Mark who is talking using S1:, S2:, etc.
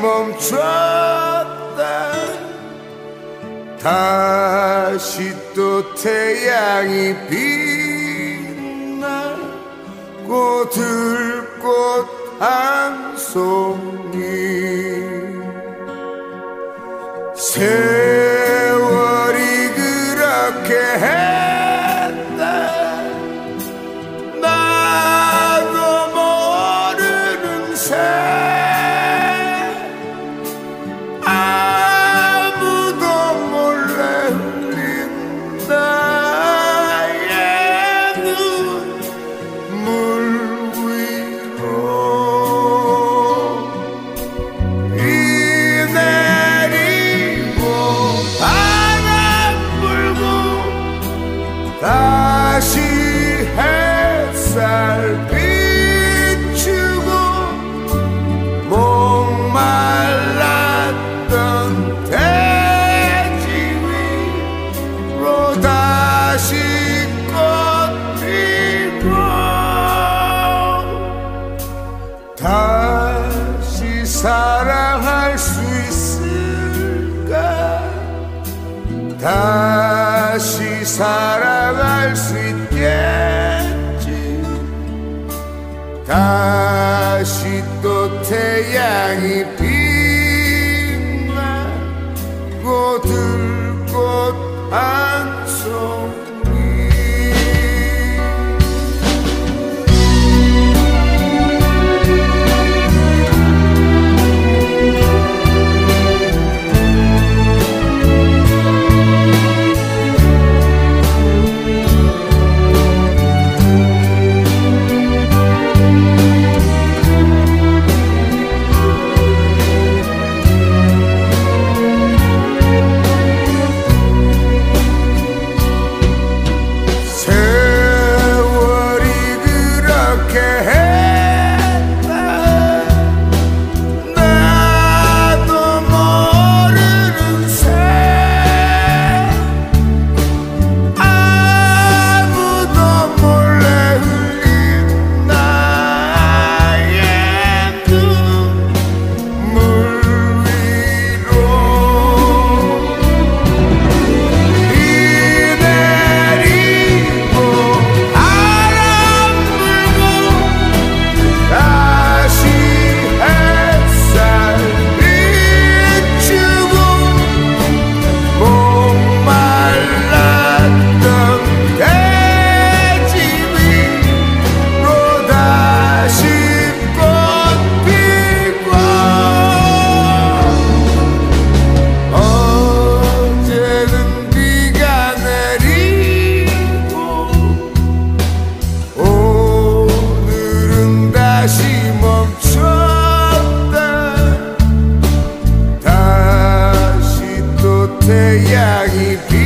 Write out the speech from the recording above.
S1: 멈췄다. 다시 또 태양이 빛나고 들꽃 한 송이. 세월이 그렇게 해. 다시 살아갈 수 있겠지. 다시 또 태양이 σε για